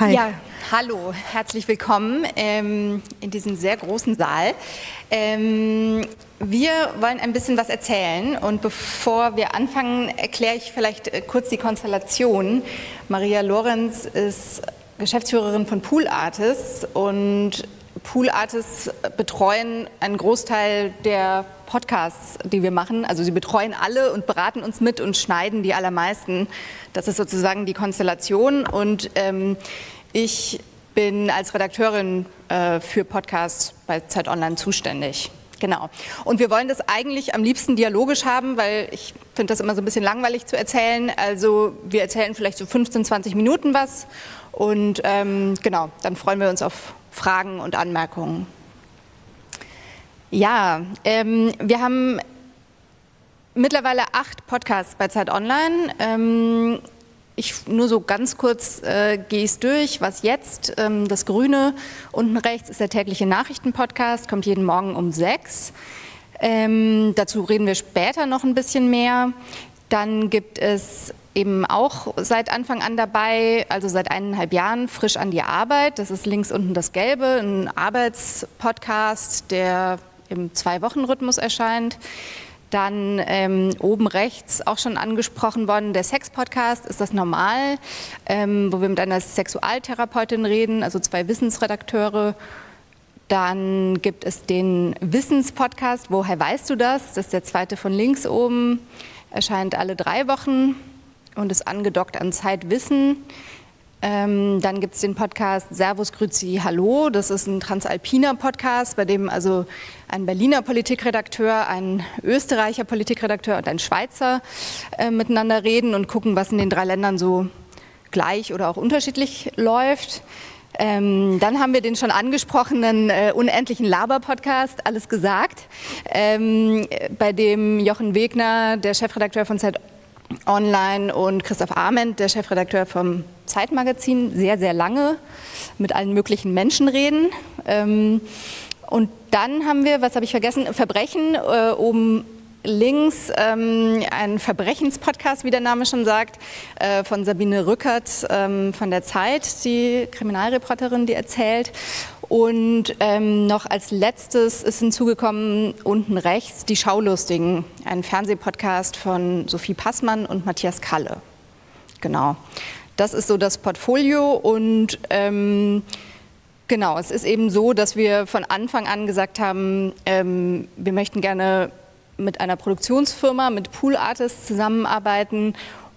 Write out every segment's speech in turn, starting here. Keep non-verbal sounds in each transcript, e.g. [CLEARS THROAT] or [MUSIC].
Hi. Ja, hallo, herzlich willkommen ähm, in diesem sehr großen Saal. Ähm, wir wollen ein bisschen was erzählen und bevor wir anfangen, erkläre ich vielleicht äh, kurz die Konstellation. Maria Lorenz ist Geschäftsführerin von Pool Artists und Pool Artists betreuen einen Großteil der Podcasts, die wir machen. Also sie betreuen alle und beraten uns mit und schneiden die allermeisten. Das ist sozusagen die Konstellation. Und ähm, ich bin als Redakteurin äh, für Podcasts bei Zeit Online zuständig. Genau. Und wir wollen das eigentlich am liebsten dialogisch haben, weil ich finde das immer so ein bisschen langweilig zu erzählen. Also wir erzählen vielleicht so 15, 20 Minuten was und ähm, genau, dann freuen wir uns auf Fragen und Anmerkungen. Ja, ähm, wir haben mittlerweile acht Podcasts bei Zeit Online. Ähm, ich nur so ganz kurz äh, gehe es durch. Was jetzt? Ähm, das Grüne unten rechts ist der tägliche Nachrichtenpodcast, kommt jeden Morgen um sechs. Ähm, dazu reden wir später noch ein bisschen mehr. Dann gibt es eben auch seit Anfang an dabei, also seit eineinhalb Jahren, frisch an die Arbeit. Das ist links unten das Gelbe, ein Arbeitspodcast, der im Zwei-Wochen-Rhythmus erscheint. Dann ähm, oben rechts auch schon angesprochen worden, der Sex-Podcast, ist das normal, ähm, wo wir mit einer Sexualtherapeutin reden, also zwei Wissensredakteure. Dann gibt es den Wissens-Podcast, woher weißt du das? Das ist der zweite von links oben, erscheint alle drei Wochen und ist angedockt an Zeitwissen. Ähm, dann gibt es den Podcast Servus Grüzi Hallo. Das ist ein transalpiner Podcast, bei dem also ein Berliner Politikredakteur, ein Österreicher Politikredakteur und ein Schweizer äh, miteinander reden und gucken, was in den drei Ländern so gleich oder auch unterschiedlich läuft. Ähm, dann haben wir den schon angesprochenen äh, unendlichen Laber-Podcast, alles gesagt, ähm, bei dem Jochen Wegner, der Chefredakteur von Zeit Online und Christoph Arment, der Chefredakteur vom Zeitmagazin, sehr, sehr lange mit allen möglichen Menschen reden. Ähm, und dann haben wir, was habe ich vergessen, Verbrechen äh, oben links, ähm, ein Verbrechenspodcast, wie der Name schon sagt, äh, von Sabine Rückert ähm, von der Zeit, die Kriminalreporterin, die erzählt. Und ähm, noch als letztes ist hinzugekommen, unten rechts, die Schaulustigen, ein Fernsehpodcast von Sophie Passmann und Matthias Kalle. Genau. Das ist so das Portfolio und ähm, genau, es ist eben so, dass wir von Anfang an gesagt haben, ähm, wir möchten gerne mit einer Produktionsfirma, mit Pool Artists zusammenarbeiten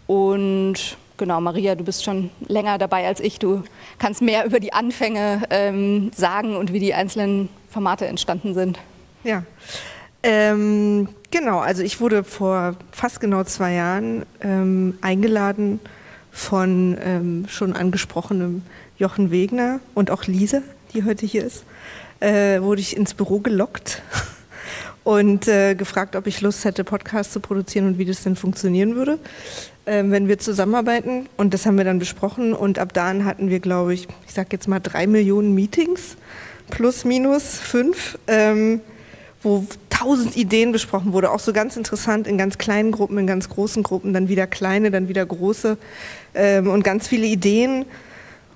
und genau, Maria, du bist schon länger dabei als ich. Du kannst mehr über die Anfänge ähm, sagen und wie die einzelnen Formate entstanden sind. Ja, ähm, genau. Also ich wurde vor fast genau zwei Jahren ähm, eingeladen von ähm, schon angesprochenem Jochen Wegner und auch Lisa, die heute hier ist, äh, wurde ich ins Büro gelockt [LAUGHS] und äh, gefragt, ob ich Lust hätte, Podcasts zu produzieren und wie das denn funktionieren würde äh, wenn wir zusammenarbeiten. Und das haben wir dann besprochen. Und ab da hatten wir, glaube ich, ich sage jetzt mal drei Millionen Meetings, plus minus fünf, ähm, wo tausend Ideen besprochen wurde. Auch so ganz interessant in ganz kleinen Gruppen, in ganz großen Gruppen, dann wieder kleine, dann wieder große ähm, und ganz viele Ideen.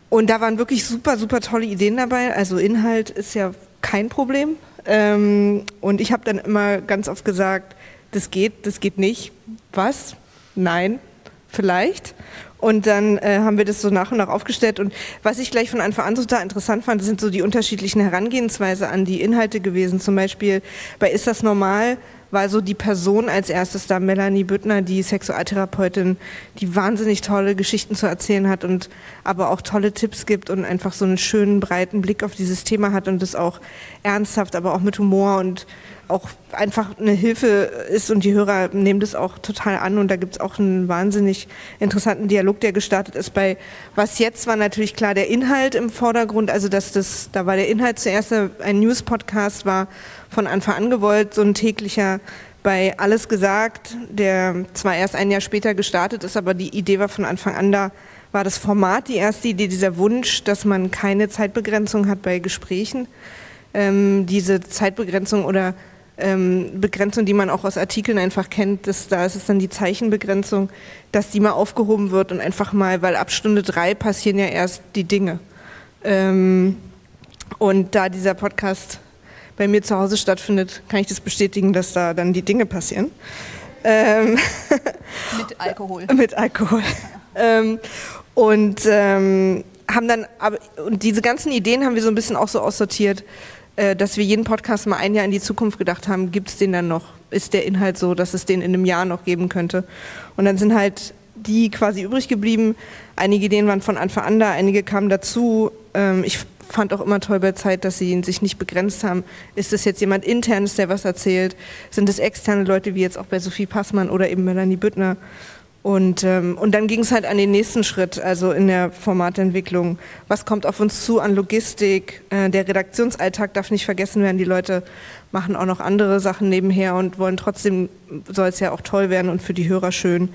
Und da waren wirklich super, super tolle Ideen dabei. Also Inhalt ist ja kein Problem. Ähm, und ich habe dann immer ganz oft gesagt, das geht, das geht nicht. Was? Nein, vielleicht. Und dann äh, haben wir das so nach und nach aufgestellt. Und was ich gleich von Anfang an total interessant fand, sind so die unterschiedlichen Herangehensweise an die Inhalte gewesen. Zum Beispiel bei Ist das normal? War so die Person als erstes da, Melanie Büttner, die Sexualtherapeutin, die wahnsinnig tolle Geschichten zu erzählen hat und aber auch tolle Tipps gibt und einfach so einen schönen, breiten Blick auf dieses Thema hat und das auch ernsthaft, aber auch mit Humor und auch einfach eine Hilfe ist und die Hörer nehmen das auch total an und da gibt es auch einen wahnsinnig interessanten Dialog, der gestartet ist. Bei was jetzt war natürlich klar der Inhalt im Vordergrund, also dass das, da war der Inhalt zuerst ein News-Podcast war von Anfang an gewollt, so ein täglicher bei Alles gesagt, der zwar erst ein Jahr später gestartet ist, aber die Idee war von Anfang an da, war das Format die erste Idee, dieser Wunsch, dass man keine Zeitbegrenzung hat bei Gesprächen. Ähm, diese Zeitbegrenzung oder ähm, Begrenzung, die man auch aus Artikeln einfach kennt, dass, da ist es dann die Zeichenbegrenzung, dass die mal aufgehoben wird und einfach mal, weil ab Stunde drei passieren ja erst die Dinge. Ähm, und da dieser Podcast bei mir zu Hause stattfindet, kann ich das bestätigen, dass da dann die Dinge passieren. Ähm, [LAUGHS] mit Alkohol. [LAUGHS] mit Alkohol. ähm, und ähm, haben dann, aber, und diese ganzen Ideen haben wir so ein bisschen auch so aussortiert, dass wir jeden Podcast mal ein Jahr in die Zukunft gedacht haben, gibt es den dann noch? Ist der Inhalt so, dass es den in einem Jahr noch geben könnte? Und dann sind halt die quasi übrig geblieben. Einige Ideen waren von Anfang an da, einige kamen dazu. Ähm, ich fand auch immer toll bei Zeit, dass sie sich nicht begrenzt haben. Ist es jetzt jemand internes, der was erzählt? Sind es externe Leute, wie jetzt auch bei Sophie Passmann oder eben Melanie Büttner? Und, ähm, und dann ging es halt an den nächsten Schritt, also in der Formatentwicklung. Was kommt auf uns zu an Logistik? Äh, der Redaktionsalltag darf nicht vergessen werden. Die Leute machen auch noch andere Sachen nebenher und wollen trotzdem, soll es ja auch toll werden und für die Hörer schön.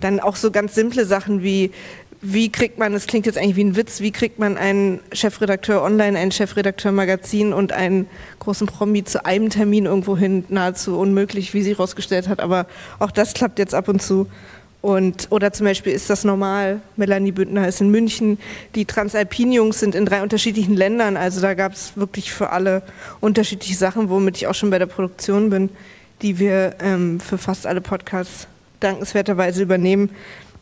Dann auch so ganz simple Sachen wie, wie kriegt man, das klingt jetzt eigentlich wie ein Witz, wie kriegt man einen Chefredakteur online, einen Chefredakteur Magazin und einen großen Promi zu einem Termin irgendwo hin? Nahezu unmöglich, wie sie herausgestellt hat, aber auch das klappt jetzt ab und zu. Und, oder zum Beispiel ist das normal, Melanie Bündner ist in München, die Transalpin-Jungs sind in drei unterschiedlichen Ländern, also da gab es wirklich für alle unterschiedliche Sachen, womit ich auch schon bei der Produktion bin, die wir ähm, für fast alle Podcasts dankenswerterweise übernehmen.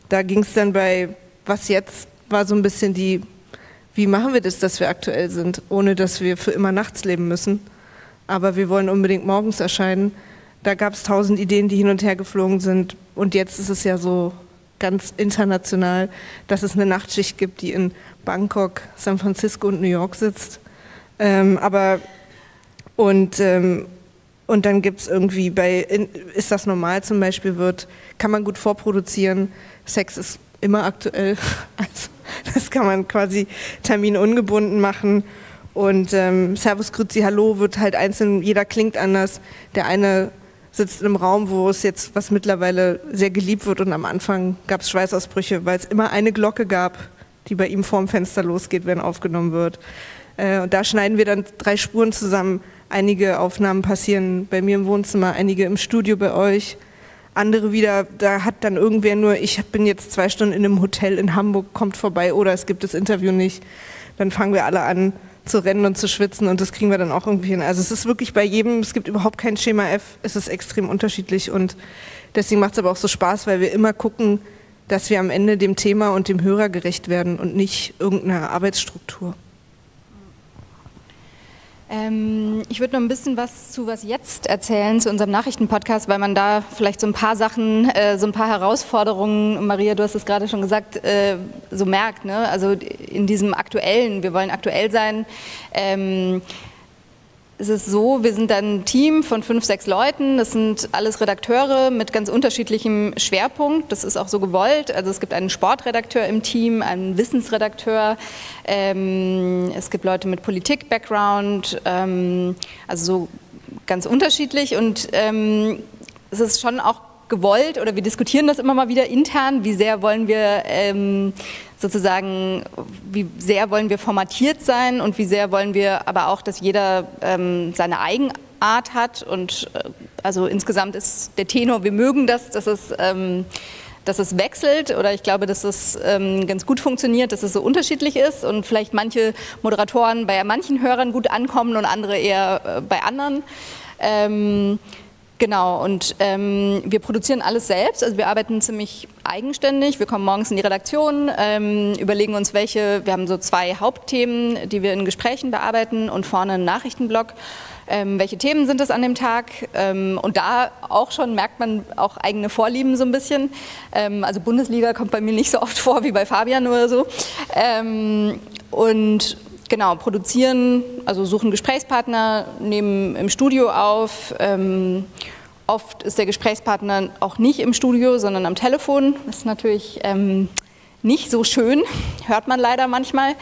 Da ging es dann bei Was jetzt war so ein bisschen die, wie machen wir das, dass wir aktuell sind, ohne dass wir für immer nachts leben müssen. Aber wir wollen unbedingt morgens erscheinen. Da gab es tausend Ideen, die hin und her geflogen sind. Und jetzt ist es ja so ganz international, dass es eine Nachtschicht gibt, die in Bangkok, San Francisco und New York sitzt. Ähm, aber und, ähm, und dann gibt es irgendwie bei, in, ist das normal zum Beispiel, wird, kann man gut vorproduzieren. Sex ist immer aktuell. [LAUGHS] Also das kann man quasi terminungebunden machen. Und ähm, Servus Grüezi Hallo wird halt einzeln, jeder klingt anders. Der eine sitzt in einem Raum, wo es jetzt, was mittlerweile sehr geliebt wird und am Anfang gab es Schweißausbrüche, weil es immer eine Glocke gab, die bei ihm vorm Fenster losgeht, wenn aufgenommen wird. Äh, und da schneiden wir dann drei Spuren zusammen. Einige Aufnahmen passieren bei mir im Wohnzimmer, einige im Studio bei euch. Andere wieder, da hat dann irgendwer nur, ich bin jetzt zwei Stunden in einem Hotel in Hamburg, kommt vorbei oder es gibt das Interview nicht. Dann fangen wir alle an, zu rennen und zu schwitzen und das kriegen wir dann auch irgendwie hin. Also es ist wirklich bei jedem, es gibt überhaupt kein Schema F, es ist extrem unterschiedlich und deswegen macht es aber auch so Spaß, weil wir immer gucken, dass wir am Ende dem Thema und dem Hörer gerecht werden und nicht irgendeiner Arbeitsstruktur. Ähm, ich würde noch ein bisschen was zu was jetzt erzählen, zu unserem Nachrichtenpodcast, weil man da vielleicht so ein paar Sachen, äh, so ein paar Herausforderungen, Maria, du hast es gerade schon gesagt, äh, so merkt. Ne? Also in diesem aktuellen, wir wollen aktuell sein. Ähm, es ist so, wir sind ein Team von fünf, sechs Leuten. Das sind alles Redakteure mit ganz unterschiedlichem Schwerpunkt. Das ist auch so gewollt. Also es gibt einen Sportredakteur im Team, einen Wissensredakteur. Ähm, es gibt Leute mit Politik-Background. Ähm, also so ganz unterschiedlich. Und ähm, es ist schon auch gewollt oder wir diskutieren das immer mal wieder intern, wie sehr wollen wir ähm, sozusagen, wie sehr wollen wir formatiert sein und wie sehr wollen wir aber auch, dass jeder ähm, seine Eigenart hat und äh, also insgesamt ist der Tenor, wir mögen das, dass es ähm, dass es wechselt oder ich glaube, dass es ähm, ganz gut funktioniert, dass es so unterschiedlich ist und vielleicht manche Moderatoren bei manchen Hörern gut ankommen und andere eher äh, bei anderen. Genau, und ähm, wir produzieren alles selbst, also wir arbeiten ziemlich eigenständig. Wir kommen morgens in die Redaktion, ähm, überlegen uns, welche, wir haben so zwei Hauptthemen, die wir in Gesprächen bearbeiten und vorne einen Nachrichtenblock. Ähm, welche Themen sind es an dem Tag? Ähm, und da auch schon merkt man auch eigene Vorlieben so ein bisschen. Ähm, also Bundesliga kommt bei mir nicht so oft vor wie bei Fabian oder so. Ähm, und genau, produzieren, also suchen Gesprächspartner, nehmen im Studio auf. Ähm, oft ist der Gesprächspartner auch nicht im Studio, sondern am Telefon. Das ist natürlich ähm, nicht so schön, [LAUGHS] hört man leider manchmal.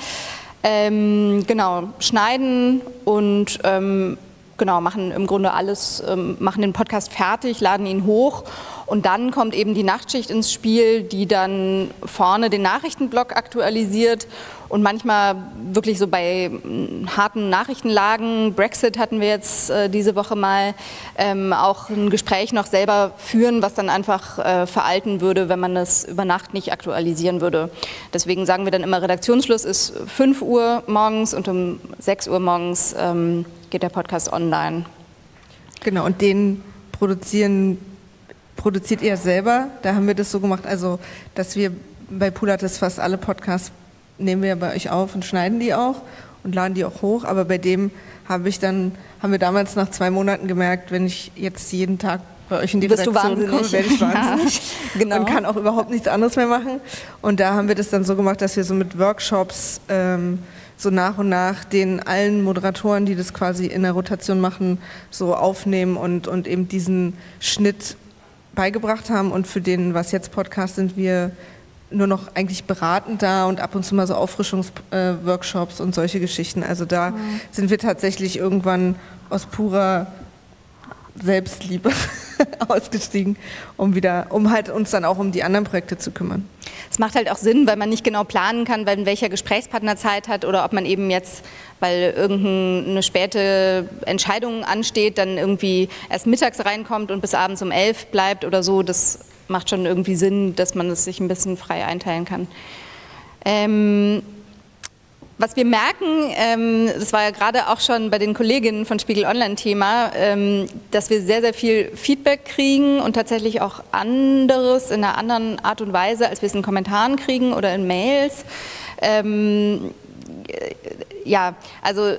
Ähm, genau, schneiden und ähm, genau, machen im Grunde alles, ähm, machen den Podcast fertig, laden ihn hoch und dann kommt eben die Nachtschicht ins Spiel, die dann vorne den Nachrichtenblock aktualisiert und manchmal wirklich so bei harten Nachrichtenlagen, Brexit hatten wir jetzt äh, diese Woche mal, ähm, auch ein Gespräch noch selber führen, was dann einfach äh, veralten würde, wenn man das über Nacht nicht aktualisieren würde. Deswegen sagen wir dann immer, Redaktionsschluss ist 5 Uhr morgens und um 6 Uhr morgens ähm, geht der Podcast online. Genau, und den produzieren, produziert ihr selber. Da haben wir das so gemacht, also dass wir bei Pulates fast alle Podcasts nehmen wir bei euch auf und schneiden die auch und laden die auch hoch. Aber bei dem habe ich dann, haben wir damals nach zwei Monaten gemerkt, wenn ich jetzt jeden Tag bei euch in die Bist Redaktion komme, werde ich [LAUGHS] wahnsinnig ja, genau. und kann auch überhaupt nichts anderes mehr machen. Und da haben wir das dann so gemacht, dass wir so mit Workshops ähm, so nach und nach den allen Moderatoren, die das quasi in der Rotation machen, so aufnehmen und, und eben diesen Schnitt beigebracht haben. Und für den, was jetzt Podcast sind, wir nur noch eigentlich beratend da und ab und zu mal so Auffrischungsworkshops äh, und solche Geschichten. Also da mhm. sind wir tatsächlich irgendwann aus purer Selbstliebe [LAUGHS] ausgestiegen, um wieder, um halt uns dann auch um die anderen Projekte zu kümmern. Es macht halt auch Sinn, weil man nicht genau planen kann, weil welcher Gesprächspartner Zeit hat oder ob man eben jetzt, weil irgendeine späte Entscheidung ansteht, dann irgendwie erst mittags reinkommt und bis abends um elf bleibt oder so. Das macht schon irgendwie Sinn, dass man es sich ein bisschen frei einteilen kann. Ähm, was wir merken, ähm, das war ja gerade auch schon bei den Kolleginnen von Spiegel Online Thema, ähm, dass wir sehr, sehr viel Feedback kriegen und tatsächlich auch anderes in einer anderen Art und Weise, als wir es in Kommentaren kriegen oder in Mails. Ähm, ja, also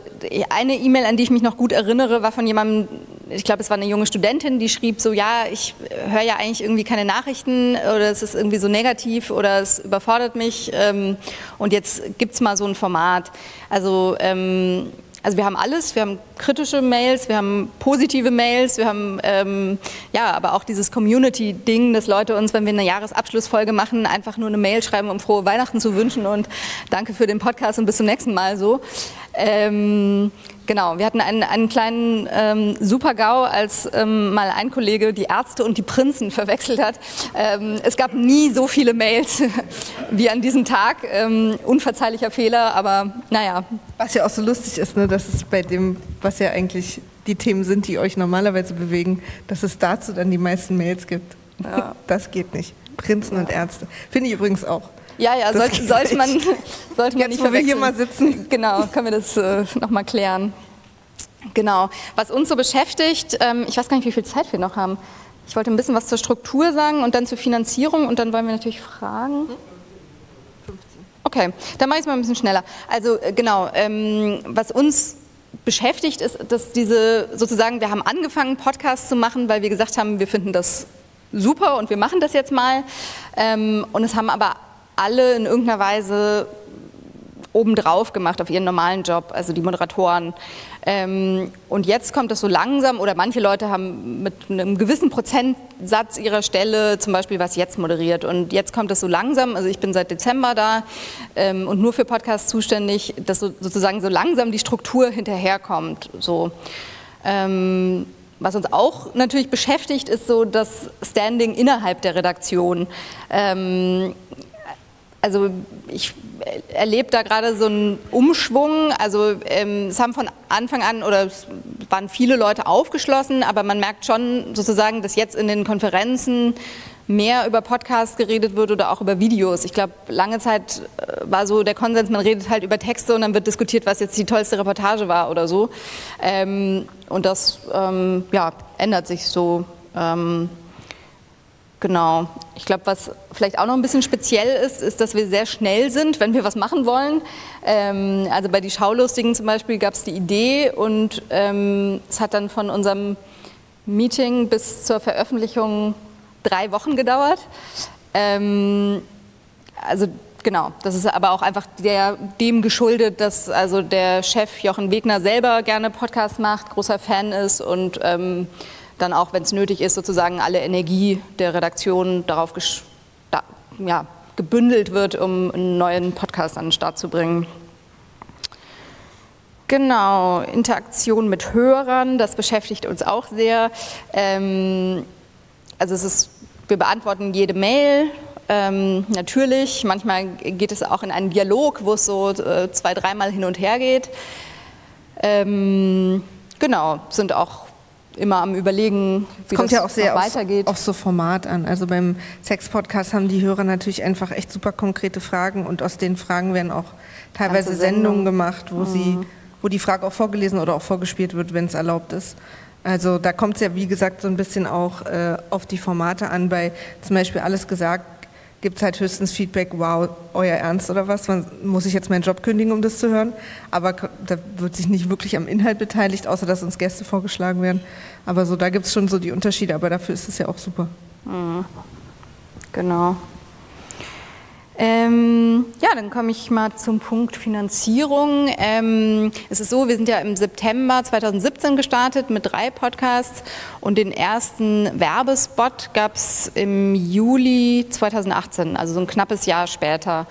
eine E-Mail, an die ich mich noch gut erinnere, war von jemandem, ich glaube, es war eine junge Studentin, die schrieb so, ja, ich höre ja eigentlich irgendwie keine Nachrichten oder es ist irgendwie so negativ oder es überfordert mich ähm, und jetzt gibt es mal so ein Format. Also ähm, also wir haben alles, wir haben kritische Mails, wir haben positive Mails, wir haben ähm, ja, aber auch dieses Community-Ding, dass Leute uns, wenn wir eine Jahresabschlussfolge machen, einfach nur eine Mail schreiben, um frohe Weihnachten zu wünschen und danke für den Podcast und bis zum nächsten Mal so. Ähm, Genau, wir hatten einen, einen kleinen ähm, Super-GAU, als ähm, mal ein Kollege die Ärzte und die Prinzen verwechselt hat. Ähm, es gab nie so viele Mails [LAUGHS] wie an diesem Tag. Ähm, unverzeihlicher Fehler, aber naja. Was ja auch so lustig ist, ne, dass es bei dem, was ja eigentlich die Themen sind, die euch normalerweise bewegen, dass es dazu dann die meisten Mails gibt. Ja. Das geht nicht. Prinzen ja. und Ärzte. Finde ich übrigens auch. Ja, ja, soll, sollte man, [LAUGHS] sollte man Jetzt, nicht wo wir hier mal sitzen. Genau, können wir das äh, nochmal klären. Genau. Was uns so beschäftigt, ähm, ich weiß gar nicht, wie viel Zeit wir noch haben. Ich wollte ein bisschen was zur Struktur sagen und dann zur Finanzierung und dann wollen wir natürlich fragen. 15. Okay, dann mache ich es mal ein bisschen schneller. Also äh, genau, ähm, was uns beschäftigt ist, dass diese sozusagen, wir haben angefangen, Podcasts zu machen, weil wir gesagt haben, wir finden das super und wir machen das jetzt mal. Ähm, und es haben aber alle in irgendeiner Weise obendrauf gemacht auf ihren normalen Job, also die Moderatoren. Ähm, und jetzt kommt das so langsam, oder manche Leute haben mit einem gewissen Prozentsatz ihrer Stelle zum Beispiel was jetzt moderiert. Und jetzt kommt das so langsam, also ich bin seit Dezember da ähm, und nur für Podcasts zuständig, dass so, sozusagen so langsam die Struktur hinterherkommt. So. Ähm, was uns auch natürlich beschäftigt, ist so das Standing innerhalb der Redaktion. Ähm, also ich erlebe da gerade so einen Umschwung. Also ähm, es haben von Anfang an oder es waren viele Leute aufgeschlossen, aber man merkt schon sozusagen, dass jetzt in den Konferenzen mehr über Podcasts geredet wird oder auch über Videos. Ich glaube, lange Zeit äh, war so der Konsens, man redet halt über Texte und dann wird diskutiert, was jetzt die tollste Reportage war oder so. Ähm, und das ähm, ja, ändert sich so. Genau. Ich glaube, was vielleicht auch noch ein bisschen speziell ist, ist, dass wir sehr schnell sind, wenn wir was machen wollen. Ähm, also bei die Schaulustigen zum Beispiel gab es die Idee und ähm, es hat dann von unserem Meeting bis zur Veröffentlichung drei Wochen gedauert. Ähm, also genau, das ist aber auch einfach der, dem geschuldet, dass also der Chef Jochen Wegner selber gerne Podcasts macht, großer Fan ist und ähm, dann auch, wenn es nötig ist, sozusagen alle Energie der Redaktion darauf da, ja, gebündelt wird, um einen neuen Podcast an den Start zu bringen. Genau, Interaktion mit Hörern, das beschäftigt uns auch sehr. Ähm, also es ist, wir beantworten jede Mail, Ähm, natürlich, manchmal geht es auch in einen Dialog, wo es so äh, zwei, dreimal hin und her geht. Ähm, genau, sind auch immer am Überlegen, wie es kommt das ja auch sehr weitergeht. Auf, auf so Format an. Also beim Sex-Podcast haben die Hörer natürlich einfach echt super konkrete Fragen und aus den Fragen werden auch teilweise Sendungen gemacht, wo mhm. sie, wo die Frage auch vorgelesen oder auch vorgespielt wird, wenn es erlaubt ist. Also da kommt es ja, wie gesagt, so ein bisschen auch äh, auf die Formate an. Bei zum Beispiel alles gesagt gibt es halt höchstens Feedback, wow, euer Ernst oder was? Man, muss ich jetzt meinen Job kündigen, um das zu hören? Aber da wird sich nicht wirklich am Inhalt beteiligt, außer dass uns Gäste vorgeschlagen werden. Aber so, da gibt es schon so die Unterschiede, aber dafür ist es ja auch super. Mhm. Genau. Ähm, dann komme ich mal zum Punkt Finanzierung. Ähm, es ist so, wir sind ja im September 2017 gestartet mit drei Podcasts und den ersten Werbespot gab es im Juli 2018, also so ein knappes Jahr später.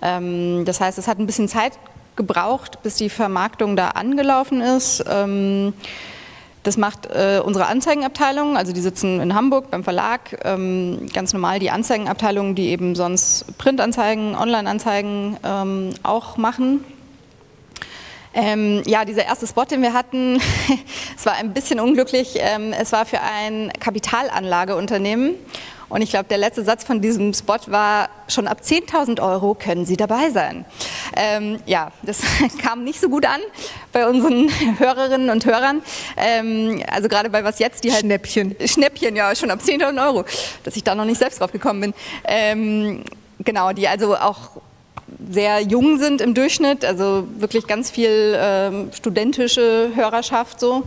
Ähm, das heißt, es hat ein bisschen Zeit gebraucht, bis die Vermarktung da angelaufen ist. Ähm, das macht äh, unsere Anzeigenabteilung, also die sitzen in Hamburg beim Verlag, ähm, ganz normal die Anzeigenabteilung, die eben sonst Printanzeigen, Online-Anzeigen ähm, auch machen. Ähm, ja, dieser erste Spot, den wir hatten, [LAUGHS] es war ein bisschen unglücklich. Ähm, es war für ein Kapitalanlageunternehmen und ich glaube, der letzte Satz von diesem Spot war, schon ab 10.000 Euro können Sie dabei sein. Ähm, ja, das [LAUGHS] kam nicht so gut an bei unseren [LAUGHS] Hörerinnen und Hörern. Ähm, also gerade bei was jetzt, die halt... Schnäppchen. Schnäppchen, ja, schon ab 10.000 Euro, dass ich da noch nicht selbst drauf gekommen bin. Ähm, genau, die also auch sehr jung sind im Durchschnitt, also wirklich ganz viel ähm, studentische Hörerschaft so,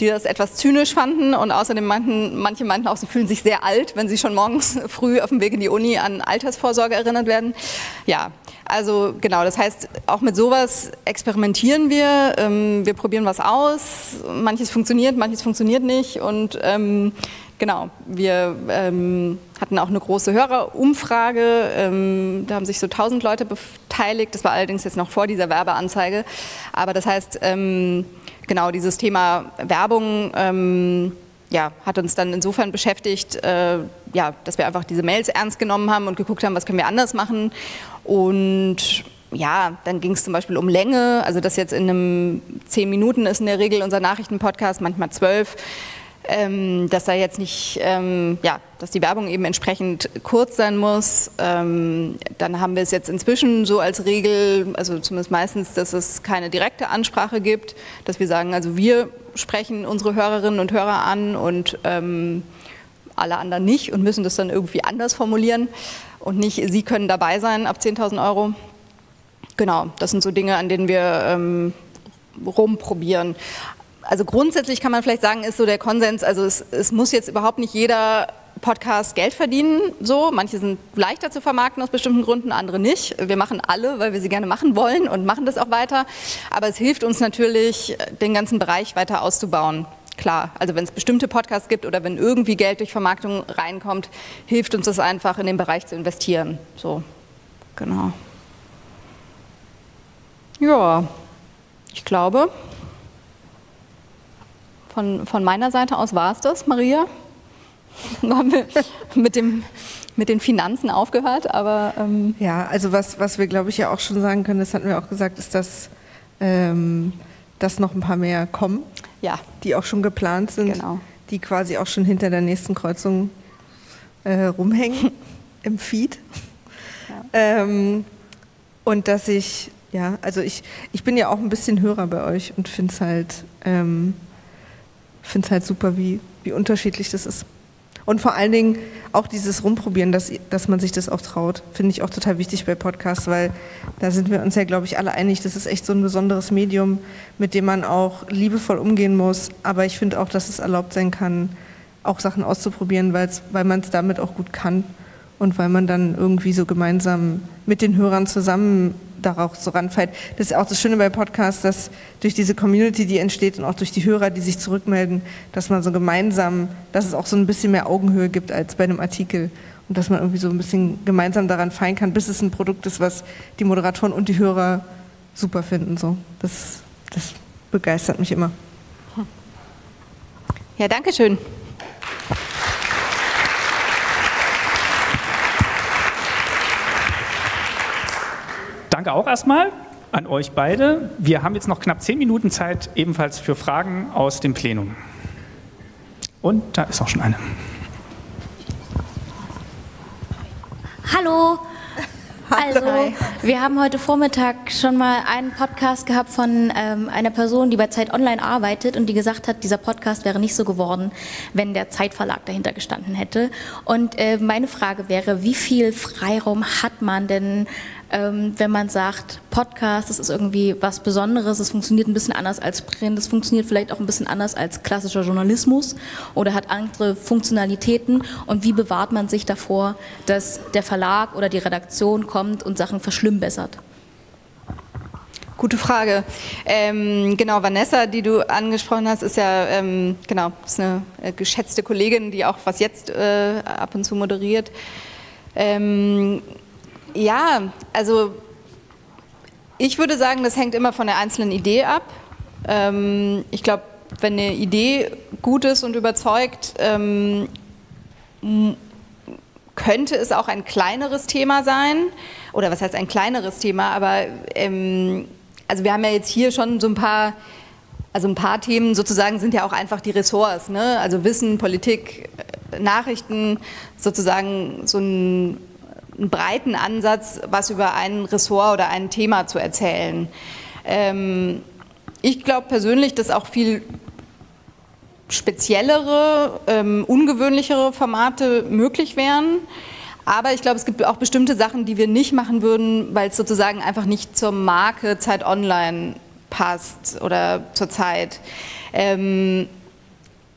die das etwas zynisch fanden. Und außerdem meinten, manche meinten auch, sie fühlen sich sehr alt, wenn sie schon morgens [LAUGHS] früh auf dem Weg in die Uni an Altersvorsorge erinnert werden. Ja, also genau, das heißt, auch mit sowas experimentieren wir, ähm, wir probieren was aus, manches funktioniert, manches funktioniert nicht. Und ähm, Genau, wir ähm, hatten auch eine große Hörerumfrage, ähm, da haben sich so 1000 Leute beteiligt, das war allerdings jetzt noch vor dieser Werbeanzeige, aber das heißt, ähm, genau dieses Thema Werbung ähm, ja, hat uns dann insofern beschäftigt, äh, ja, dass wir einfach diese Mails ernst genommen haben und geguckt haben, was können wir anders machen. Und ja, dann ging es zum Beispiel um Länge, also das jetzt in einem 10 Minuten ist in der Regel unser Nachrichtenpodcast, manchmal 12 ähm, dass da jetzt nicht, ähm, ja, dass die Werbung eben entsprechend kurz sein muss. Ähm, dann haben wir es jetzt inzwischen so als Regel, also zumindest meistens, dass es keine direkte Ansprache gibt, dass wir sagen, also wir sprechen unsere Hörerinnen und Hörer an und ähm, alle anderen nicht und müssen das dann irgendwie anders formulieren und nicht, sie können dabei sein ab 10.000 Euro. Genau, das sind so Dinge, an denen wir ähm, rumprobieren also grundsätzlich kann man vielleicht sagen, ist so der Konsens, also es, es muss jetzt überhaupt nicht jeder Podcast Geld verdienen, so. Manche sind leichter zu vermarkten aus bestimmten Gründen, andere nicht. Wir machen alle, weil wir sie gerne machen wollen und machen das auch weiter. Aber es hilft uns natürlich, den ganzen Bereich weiter auszubauen. Klar, also wenn es bestimmte Podcasts gibt oder wenn irgendwie Geld durch Vermarktung reinkommt, hilft uns das einfach, in den Bereich zu investieren. So, genau. Ja, ich glaube, von, von meiner Seite aus war es das, Maria. [LAUGHS] haben wir mit, dem, mit den Finanzen aufgehört, aber. Ähm ja, also was, was wir, glaube ich, ja auch schon sagen können, das hatten wir auch gesagt, ist, dass, ähm, dass noch ein paar mehr kommen, ja. die auch schon geplant sind, genau. die quasi auch schon hinter der nächsten Kreuzung äh, rumhängen [LAUGHS] im Feed. Ja. Ähm, und dass ich, ja, also ich, ich bin ja auch ein bisschen Hörer bei euch und finde es halt. Ähm, finde es halt super, wie, wie unterschiedlich das ist. Und vor allen Dingen auch dieses Rumprobieren, dass, dass man sich das auch traut, finde ich auch total wichtig bei Podcasts, weil da sind wir uns ja, glaube ich, alle einig, das ist echt so ein besonderes Medium, mit dem man auch liebevoll umgehen muss. Aber ich finde auch, dass es erlaubt sein kann, auch Sachen auszuprobieren, weil man es damit auch gut kann und weil man dann irgendwie so gemeinsam mit den Hörern zusammen darauf so ranfällt. Das ist auch das Schöne bei Podcasts, dass durch diese Community, die entsteht und auch durch die Hörer, die sich zurückmelden, dass man so gemeinsam, dass es auch so ein bisschen mehr Augenhöhe gibt als bei einem Artikel und dass man irgendwie so ein bisschen gemeinsam daran feiern kann, bis es ein Produkt ist, was die Moderatoren und die Hörer super finden. So. Das, das begeistert mich immer. Ja, danke schön. Danke auch erstmal an euch beide. Wir haben jetzt noch knapp zehn Minuten Zeit, ebenfalls für Fragen aus dem Plenum. Und da ist auch schon eine. Hallo. Also, wir haben heute Vormittag schon mal einen Podcast gehabt von ähm, einer Person, die bei Zeit Online arbeitet und die gesagt hat, dieser Podcast wäre nicht so geworden, wenn der Zeitverlag dahinter gestanden hätte. Und äh, meine Frage wäre, wie viel Freiraum hat man denn ähm, wenn man sagt, Podcast, das ist irgendwie was Besonderes, es funktioniert ein bisschen anders als Print, es funktioniert vielleicht auch ein bisschen anders als klassischer Journalismus oder hat andere Funktionalitäten und wie bewahrt man sich davor, dass der Verlag oder die Redaktion kommt und Sachen verschlimmbessert? Gute Frage. Ähm, genau, Vanessa, die du angesprochen hast, ist ja ähm, genau ist eine äh, geschätzte Kollegin, die auch was jetzt äh, ab und zu moderiert. Ähm, ja, also ich würde sagen, das hängt immer von der einzelnen Idee ab. Ähm, ich glaube, wenn eine Idee gut ist und überzeugt, ähm, könnte es auch ein kleineres Thema sein. Oder was heißt ein kleineres Thema? Aber ähm, also wir haben ja jetzt hier schon so ein paar, also ein paar Themen sozusagen sind ja auch einfach die Ressorts. Ne? Also Wissen, Politik, äh, Nachrichten, sozusagen so ein einen breiten Ansatz, was über ein Ressort oder ein Thema zu erzählen. Ähm, ich glaube persönlich, dass auch viel speziellere, ähm, ungewöhnlichere Formate möglich wären. Aber ich glaube, es gibt auch bestimmte Sachen, die wir nicht machen würden, weil es sozusagen einfach nicht zur Marke Zeit Online passt oder zur Zeit. Ähm,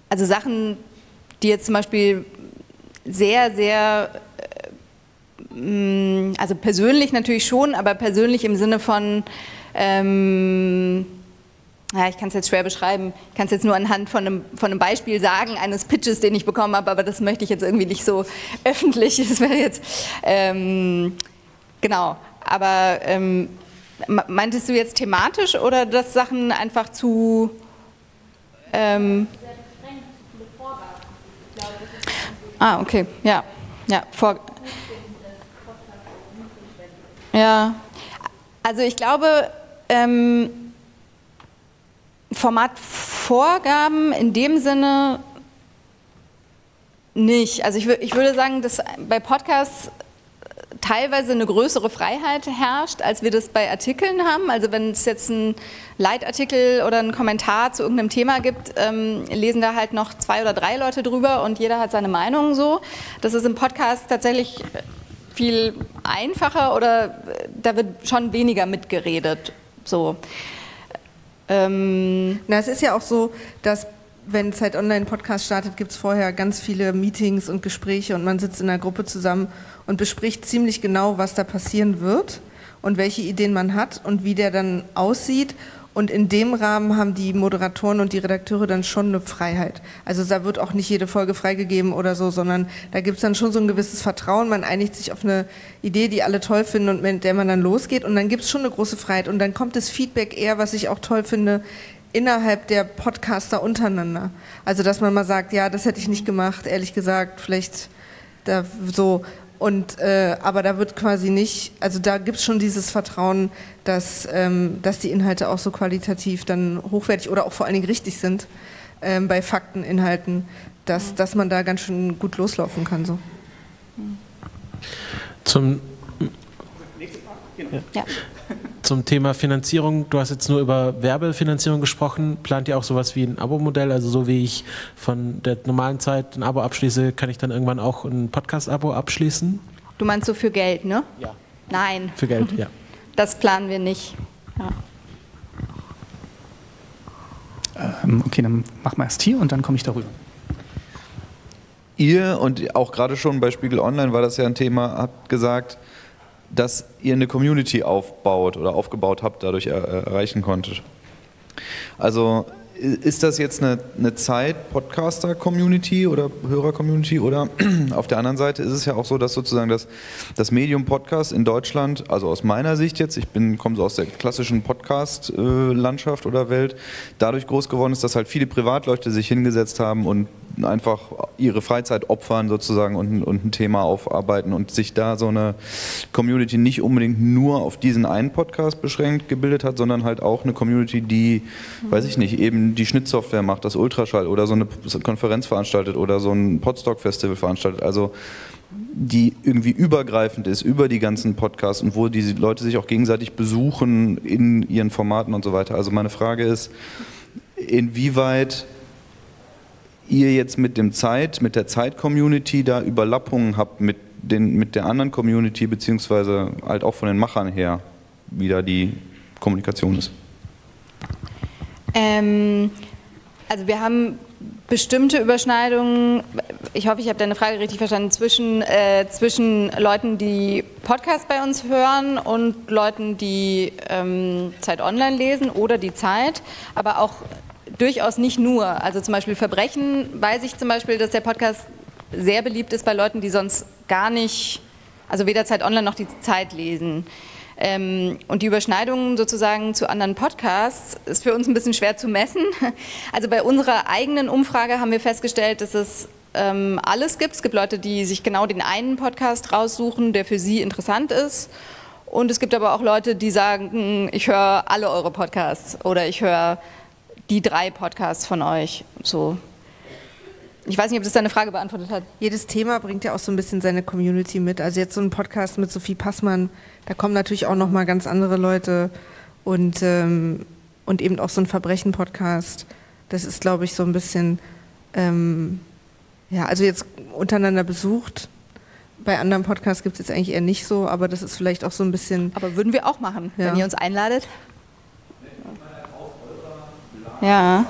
also Sachen, die jetzt zum Beispiel sehr, sehr also persönlich natürlich schon, aber persönlich im Sinne von, ähm, ja, ich kann es jetzt schwer beschreiben, ich kann es jetzt nur anhand von einem, von einem Beispiel sagen, eines Pitches, den ich bekommen habe, aber das möchte ich jetzt irgendwie nicht so [LAUGHS] öffentlich, das wäre jetzt, ähm, genau, aber ähm, meintest du jetzt thematisch oder dass Sachen einfach zu, ähm, Ah, okay, ja, ja, vor, ja, also ich glaube, ähm, Formatvorgaben in dem Sinne nicht. Also ich, ich würde sagen, dass bei Podcasts teilweise eine größere Freiheit herrscht, als wir das bei Artikeln haben. Also wenn es jetzt einen Leitartikel oder einen Kommentar zu irgendeinem Thema gibt, ähm, lesen da halt noch zwei oder drei Leute drüber und jeder hat seine Meinung so. Das ist im Podcast tatsächlich viel einfacher oder da wird schon weniger mitgeredet? So. Ähm Na, es ist ja auch so, dass wenn Zeit Online Podcast startet, gibt es vorher ganz viele Meetings und Gespräche und man sitzt in einer Gruppe zusammen und bespricht ziemlich genau, was da passieren wird und welche Ideen man hat und wie der dann aussieht und in dem Rahmen haben die Moderatoren und die Redakteure dann schon eine Freiheit. Also da wird auch nicht jede Folge freigegeben oder so, sondern da gibt es dann schon so ein gewisses Vertrauen. Man einigt sich auf eine Idee, die alle toll finden und mit der man dann losgeht. Und dann gibt es schon eine große Freiheit. Und dann kommt das Feedback eher, was ich auch toll finde, innerhalb der Podcaster untereinander. Also dass man mal sagt, ja, das hätte ich nicht gemacht, ehrlich gesagt, vielleicht da so. Und, äh, aber da wird quasi nicht, also da gibt es schon dieses Vertrauen, dass, ähm, dass die Inhalte auch so qualitativ dann hochwertig oder auch vor allen Dingen richtig sind ähm, bei Fakteninhalten, dass, dass man da ganz schön gut loslaufen kann. So. Zum, ja. Zum Thema Finanzierung, du hast jetzt nur über Werbefinanzierung gesprochen. Plant ihr auch sowas wie ein Abo-Modell? Also so wie ich von der normalen Zeit ein Abo abschließe, kann ich dann irgendwann auch ein Podcast-Abo abschließen? Du meinst so für Geld, ne? Ja. Nein. Für Geld, ja. [LAUGHS] Das planen wir nicht. Ja. Ähm, okay, dann machen wir erst hier und dann komme ich darüber. Ihr und auch gerade schon bei Spiegel Online war das ja ein Thema, habt gesagt, dass ihr eine Community aufbaut oder aufgebaut habt, dadurch er, erreichen konntet. Also ist das jetzt eine, eine Zeit-Podcaster-Community oder Hörer-Community oder [CLEARS THROAT] auf der anderen Seite ist es ja auch so, dass sozusagen das, das Medium-Podcast in Deutschland, also aus meiner Sicht jetzt, ich bin, komme so aus der klassischen Podcast-Landschaft oder Welt, dadurch groß geworden ist, dass halt viele Privatleute sich hingesetzt haben und einfach ihre Freizeit opfern sozusagen und, und ein Thema aufarbeiten und sich da so eine Community nicht unbedingt nur auf diesen einen Podcast beschränkt gebildet hat, sondern halt auch eine Community, die, weiß ich nicht, eben die Schnittsoftware macht, das Ultraschall oder so eine Konferenz veranstaltet oder so ein Podstock-Festival veranstaltet. Also die irgendwie übergreifend ist über die ganzen Podcasts und wo die Leute sich auch gegenseitig besuchen in ihren Formaten und so weiter. Also meine Frage ist, inwieweit ihr jetzt mit dem Zeit, mit der Zeit-Community da Überlappungen habt mit, den, mit der anderen Community, beziehungsweise halt auch von den Machern her, wie da die Kommunikation ist. Ähm, also wir haben bestimmte Überschneidungen, ich hoffe, ich habe deine Frage richtig verstanden, zwischen, äh, zwischen Leuten, die Podcasts bei uns hören und Leuten, die ähm, Zeit Online lesen oder die Zeit, aber auch durchaus nicht nur. Also zum Beispiel Verbrechen weiß ich zum Beispiel, dass der Podcast sehr beliebt ist bei Leuten, die sonst gar nicht, also weder Zeit Online noch die Zeit lesen. Ähm, und die Überschneidungen sozusagen zu anderen Podcasts ist für uns ein bisschen schwer zu messen. [LAUGHS] Also bei unserer eigenen Umfrage haben wir festgestellt, dass es ähm, alles gibt. Es gibt Leute, die sich genau den einen Podcast raussuchen, der für sie interessant ist. Und es gibt aber auch Leute, die sagen, hm, ich höre alle eure Podcasts oder ich höre die drei Podcasts von euch. So. Ich weiß nicht, ob das deine Frage beantwortet hat. Jedes Thema bringt ja auch so ein bisschen seine Community mit. Also jetzt so ein Podcast mit Sophie Passmann, da kommen natürlich auch noch mal ganz andere Leute und, ähm, und eben auch so ein Verbrechen-Podcast. Das ist, glaube ich, so ein bisschen, ähm, ja, also jetzt untereinander besucht. Bei anderen Podcasts gibt es jetzt eigentlich eher nicht so, aber das ist vielleicht auch so ein bisschen. Aber würden wir auch machen, ja. wenn ihr uns einladet? Ja.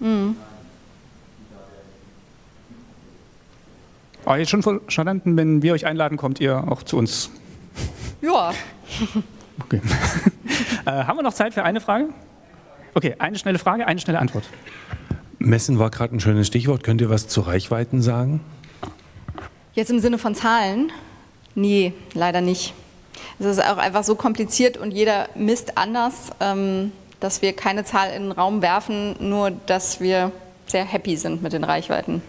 Mhm. Aber jetzt schon verstanden, wenn wir euch einladen, kommt ihr auch zu uns. Ja. [LAUGHS] Okay. [LAUGHS] äh, haben wir noch Zeit für eine Frage? Okay, eine schnelle Frage, eine schnelle Antwort. Messen war gerade ein schönes Stichwort. Könnt ihr was zu Reichweiten sagen? Jetzt im Sinne von Zahlen? Nee, leider nicht. Es ist auch einfach so kompliziert und jeder misst anders. Ähm, dass wir keine Zahl in den Raum werfen, nur dass wir sehr happy sind mit den Reichweiten.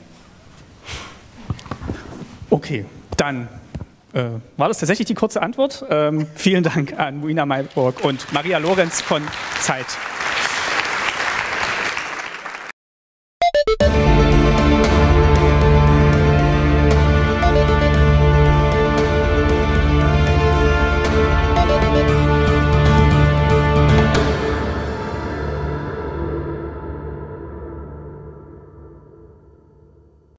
Okay, dann äh, war das tatsächlich die kurze Antwort. Ähm, vielen Dank an Muina Mayburg und Maria Lorenz von Zeit.